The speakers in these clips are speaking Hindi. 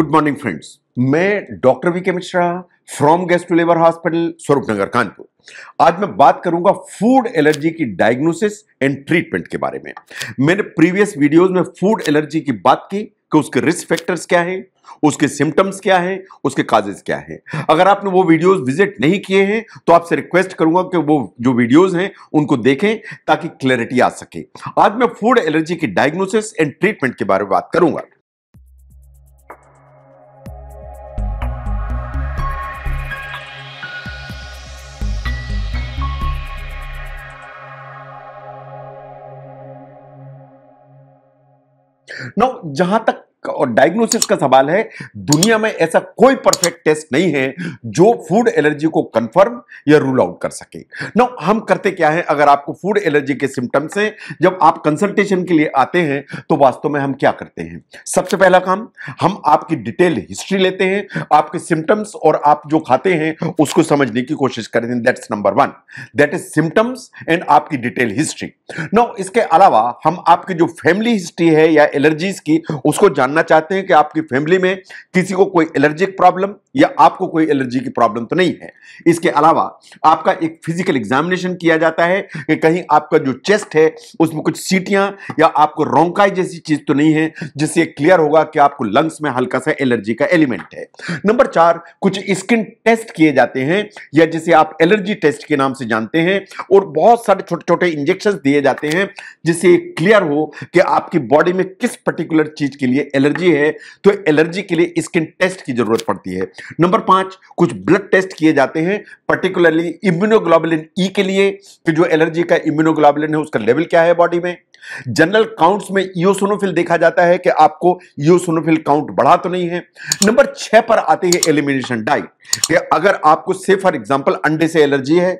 गुड मॉर्निंग फ्रेंड्स मैं doctor V K Mishra from gastro labour hospital Swaroop Nagar Kanpur आज मैं बात करूँगा फ़ूड एलर्जी की डायग्नोसिस एंड ट्रीटमेंट के बारे में। मैंने प्रीवियस वीडियोस में फ़ूड एलर्जी की बात की कि उसके रिस्क फैक्टर्स क्या हैं, उसके सिम्टम्स क्या हैं, उसके काजेस क्या हैं। अगर आपने वो वीडियोस विज़िट नहीं किए हैं तो आपसे रिक्वेस्ट करूँगा कि वो जो वीडियोस हैं, उनको देखें ताकि क्लैरिटी आ सके। आज मैं फ़ूड एलर्जी की डायग्नोसिस एंड ट्रीटमेंट के बारे में बात करूँगा। नो जहाँ तक और डायग्नोसिस का सवाल है, दुनिया में ऐसा कोई परफेक्ट टेस्ट नहीं है जो फ़ूड एलर्जी को कंफर्म या रूल आउट कर सके। नो हम करते क्या है? अगर आपको फ़ूड एलर्जी के सिम्टम्स हैं, जब आप कंसल्टेशन के लिए आते हैं तो वास्तव में हम क्या करते हैं? सबसे पहला काम, हम आपकी डिटेल हिस्ट्री लेते हैं, आपके सिम्टम्स और आप जो खाते हैं, उसको समझने की कोशिश करते हैं that's number one that is symptoms and आपकी डिटेल हिस्ट्री नो इसके अलावा हम आपकी जो फैमिली हिस्ट्री है या एलर्जीज की, उसको जान जानना चाहते हैं कि आपकी फैमिली में किसी को कोई एलर्जिक प्रॉब्लम या आपको कोई एलर्जी की प्रॉब्लम तो नहीं है। इसके अलावा आपका एक फ़िज़िकल एग्जामिनेशन किया जाता है कि कहीं आपका जो चेस्ट है, उसमें कुछ सीटियाँ या आपको रोंकाई जैसी चीज़ तो नहीं है, जिससे क्लियर होगा कि आपको लंग्स में हल्का सा एलर्जी का एलिमेंट है। नंबर चार, कुछ स्किन टेस्ट किए जाते हैं, या जिसे आप एलर्जी टेस्ट के नाम से जानते हैं, और बहुत सारे छोटे छोटे इंजेक्शन दिए जाते हैं, जिससे क्लियर हो कि आपकी बॉडी में किस पर्टिकुलर चीज़ के लिए एलर्जी है तो एलर्जी के लिए स्किन टेस्ट की ज़रूरत पड़ती है। नंबर पाँच, कुछ ब्लड टेस्ट किए जाते हैं पर्टिकुलरली इम्यूनोग्लोबुलिन ई के लिए। कि जो एलर्जी का इम्यूनोग्लोबुलिन है, उसका लेवल क्या है बॉडी में? जनरल काउंट्स में ईओसोनोफिल देखा जाता है कि आपको ईओसोनोफिल काउंट बढ़ा तो नहीं है। नंबर छह पर आते हैं एलिमिनेशन डाइट अगर आपको से फॉर एग्ज़ाम्पल अंडे से एलर्जी है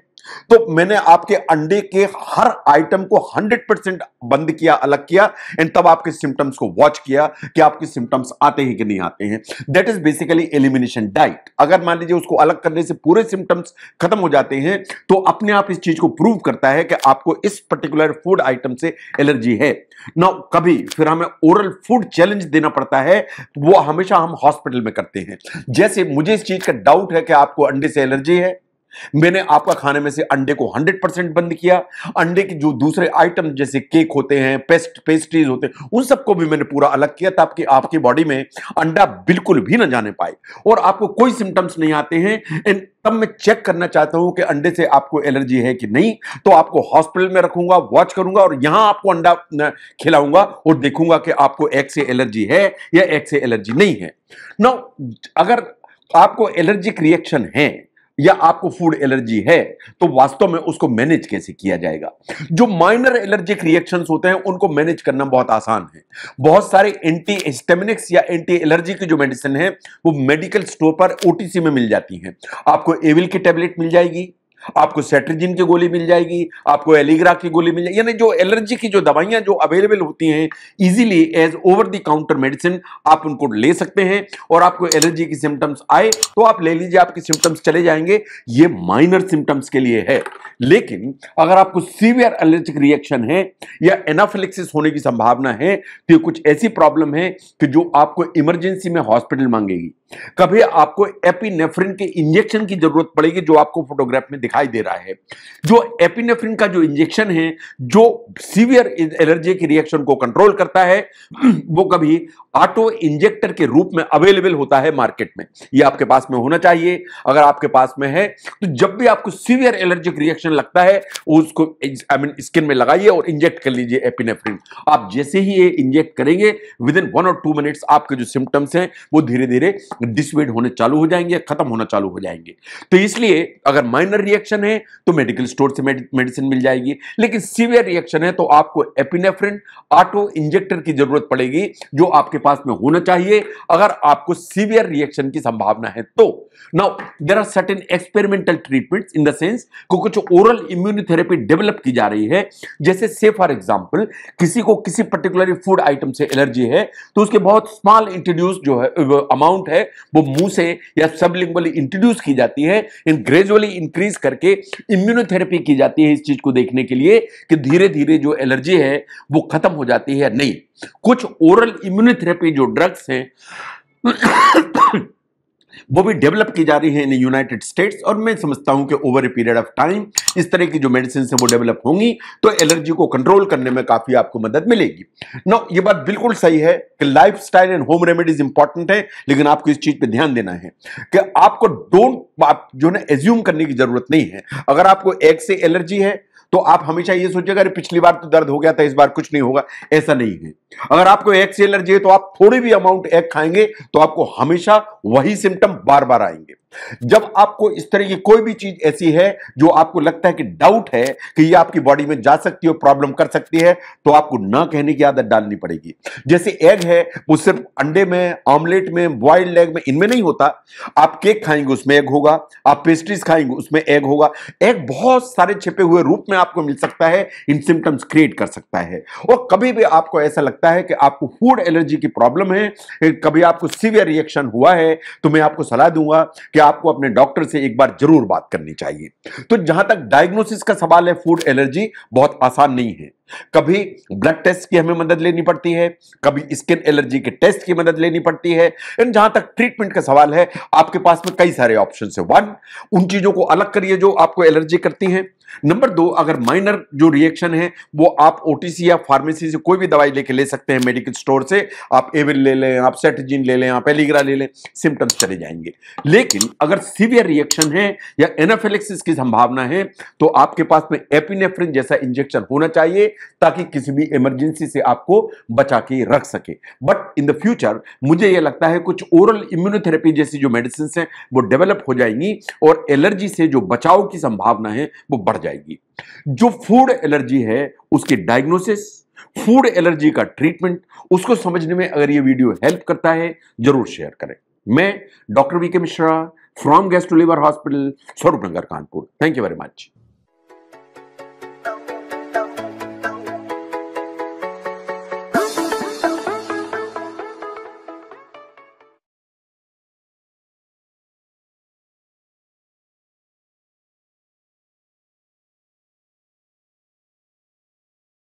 तो मैंने आपके अंडे के हर आइटम को 100 परसेंट बंद किया, अलग किया एंड तब आपके सिम्टम्स को वॉच किया कि आपके सिम्टम्स आते हैं कि नहीं आते हैं। That is basically elimination diet अगर मान लीजिए उसको अलग करने से पूरे सिम्टम्स खत्म हो जाते हैं तो अपने आप इस चीज़ को प्रूव करता है कि आपको इस पर्टिकुलर फ़ूड आइटम से एलर्जी है। ना कभी फिर हमें ओरल फ़ूड चैलेंज देना पड़ता है, वो हमेशा हम हॉस्पिटल में करते हैं। जैसे मुझे इस चीज़ का डाउट है कि आपको अंडे से एलर्जी है मैंने आपका खाने में से अंडे को 100 परसेंट बंद किया। अंडे के जो दूसरे आइटम जैसे केक होते हैं पेस्ट पेस्ट्रीज होते हैं, उन सबको भी मैंने पूरा अलग किया ताकि आपकी बॉडी में अंडा बिल्कुल भी ना जाने पाए। और आपको कोई सिम्टम्स नहीं आते हैं। इन तब मैं चेक करना चाहता हूँ कि अंडे से आपको एलर्जी है कि नहीं तो आपको हॉस्पिटल में रखूँगा वॉच करूँगा और यहाँ आपको अंडा खिलाऊँगा और देखूँगा कि आपको एग से एलर्जी है या एग से एलर्जी नहीं है। ना अगर आपको एलर्जिक रिएक्शन है या आपको फ़ूड एलर्जी है तो वास्तव में उसको मैनेज कैसे किया जाएगा? जो माइनर एलर्जिक रिएक्शंस होते हैं, उनको मैनेज करना बहुत आसान है। बहुत सारे एंटी हिस्टामिनिक्स या एंटी एलर्जी की जो मेडिसिन है, वो मेडिकल स्टोर पर ओटीसी में मिल जाती हैं। आपको एविल की टेबलेट मिल जाएगी आपको सेट्रिजिन की गोली मिल जाएगी, आपको एलिग्रा की गोली मिल जाएगी, यानी जो एलर्जी की जो दवाइयाँ जो अवेलेबल होती हैं easily as over the counter medicine आप उनको ले सकते हैं और आपको एलर्जी की सिम्टम्स आए तो आप ले लीजिए, आपके सिम्टम्स चले जाएँगे। ये माइनर सिम्टम्स के लिए है। लेकिन अगर आपको सीवियर एलर्जिक रिएक्शन है या एनाफिलिक्सिस होने की संभावना है तो कुछ ऐसी प्रॉब्लम है कि जो आपको इमरजेंसी में हॉस्पिटल मांगेगी। कभी आपको एपिनेफ्रिन के इंजेक्शन की ज़रूरत पड़ेगी जो आपको फोटोग्राफ में दिखाई दे रहा है। जो एपिनेफ्रिन का जो इंजेक्शन है, जो सीवियर एलर्जी की रिएक्शन को कंट्रोल करता है, वो कभी ऑटो इंजेक्टर के रूप में अवेलेबल होता है मार्केट में। ये आपके पास में होना चाहिए। अगर आपके पास में है तो जब भी आपको सीवियर एलर्जिक रिएक्शन लगता है, उसको आई मीन स्किन में लगाइए और इंजेक्ट कर लीजिए एपिनेफ्रिन आप जैसे ही ये इंजेक्ट करेंगे विद इन वन और टू मिनट्स आपके जो सिम्टम्स हैं, वो धीरे धीरे डिसवेड होने चालू हो जाएँगे, खत्म होना चालू हो जाएँगे। तो इसलिए अगर माइनर रिएक्शन है तो मेडिकल स्टोर से मेडिसिन मिल जाएगी। लेकिन सीवियर रिएक्शन है तो आपको एपिनेफ्रिन ऑटो इंजेक्टर की ज़रूरत पड़ेगी, जो आपके पास में होना चाहिए। अगर आपको सीवियर रिएक्शन की संभावना है तो now there are certain experimental treatment in the sense को कुछ ओरल इम्यूनोथेरेपी डेवलप की जा रही है। जैसे से फॉर एग्ज़ाम्पल किसी को किसी पर्टिकुलर फ़ूड आइटम से एलर्जी है तो उसके बहुत स्मॉल इंट्रोड्यूस जो है अमाउंट है, वो मुँह से या सबलिंगुअली इंट्रोड्यूस की जाती है। इन ग्रेजुअली इंक्रीज करके इम्यूनोथेरेपी की जाती है इस चीज़ को देखने के लिए कि धीरे धीरे जो एलर्जी है, वो खत्म हो जाती है या नहीं। कुछ ओरल इम्यूनोथेरेपी जो ड्रग्स हैं वो भी डेवलप की जा रही है इन यूनाइटेड स्टेट्स और मैं समझता हूँ कि over a period of time इस तरह की जो मेडिसिन है वो डेवलप होंगी तो एलर्जी को कंट्रोल करने में काफ़ी आपको मदद मिलेगी। नो ये बात बिल्कुल सही है कि lifestyle and home remedies important है, लेकिन आपको इस चीज़ पे ध्यान देना है कि आपको डोंट आप जो है एज्यूम करने की ज़रूरत नहीं है। अगर आपको एग से एलर्जी है तो आप हमेशा ये सोचिएगा, अरे पिछली बार तो दर्द हो गया था, इस बार कुछ नहीं होगा। ऐसा नहीं है। अगर आपको एग से एलर्जी है तो आप थोड़ी भी अमाउंट एग खाएँगे तो आपको हमेशा वही सिम्टम बार बार आएँगे। जब आपको इस तरह की कोई भी चीज़ ऐसी है जो आपको लगता है कि डाउट है कि ये आपकी बॉडी में जा सकती है प्रॉब्लम कर सकती है तो आपको ना कहने की आदत डालनी पड़ेगी। जैसे एग है, वो सिर्फ़ अंडे में ऑमलेट में बॉइल्ड एग में, इनमें नहीं होता। आप केक खाएँगे, उसमें एग होगा। आप पेस्ट्रीज खाएँगे, उसमें एग होगा। एग बहुत सारे छिपे हुए रूप में आपको मिल सकता है, इन सिम्टम्स क्रिएट कर सकता है। और कभी भी आपको ऐसा लगता है कि आपको फ़ूड एलर्जी की प्रॉब्लम है, कभी आपको सीवियर रिएक्शन हुआ है तो मैं आपको सलाह दूँगा कि आपको अपने डॉक्टर से एक बार ज़रूर बात करनी चाहिए। तो जहाँ तक डायग्नोसिस का सवाल है फ़ूड एलर्जी बहुत आसान नहीं है। कभी ब्लड टेस्ट की हमें मदद लेनी पड़ती है, कभी स्किन एलर्जी के टेस्ट की मदद लेनी पड़ती है। एंड जहाँ तक ट्रीटमेंट का सवाल है, आपके पास में कई सारे ऑप्शन है। वन उन चीज़ों को अलग करिए जो आपको एलर्जी करती हैं। नंबर दो, अगर माइनर जो रिएक्शन है, वो आप ओटीसी या फार्मेसी से कोई भी दवाई लेके ले सकते हैं मेडिकल स्टोर से। आप एविल ले लें, आप सेटजिन ले लें, आप एलिग्रा ले लें सिम्टम्स चले जाएँगे। लेकिन अगर सीवियर रिएक्शन है या एनाफिलिक्सिस की संभावना है तो आपके पास में एपिनेफ्रिन जैसा इंजेक्शन होना चाहिए, ताकि किसी भी इमरजेंसी से आपको बचा के रख सके। बट इन द फ्यूचर मुझे यह लगता है कुछ ओरल इम्यूनोथेरेपी जैसी जो मेडिसिन है, वो डेवलप हो जाएँगी, और एलर्जी से जो बचाव की संभावना है, वो बढ़ जाएगी। जो फ़ूड एलर्जी है, उसकी डायग्नोसिस, फ़ूड एलर्जी का ट्रीटमेंट, उसको समझने में अगर ये वीडियो हेल्प करता है, ज़रूर शेयर करें। मैं doctor V K Mishra, from gastro liver hospital, Swaroop Nagar Kanpur. Thank you very much